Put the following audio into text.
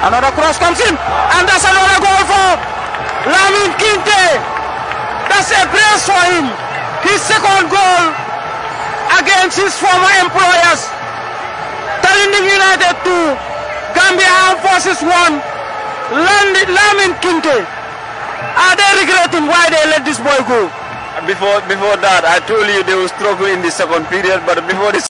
Another cross comes in. Anderson on a goal for Lamin Kinte. That's a brace for him. His second goal against his former employers. Tarinding United 2, Gambia Armed Forces 1, Lamin Kinte. Are ah, they regretting why they let this boy go? Before, before that, I told you they will struggle in the second period, but before this.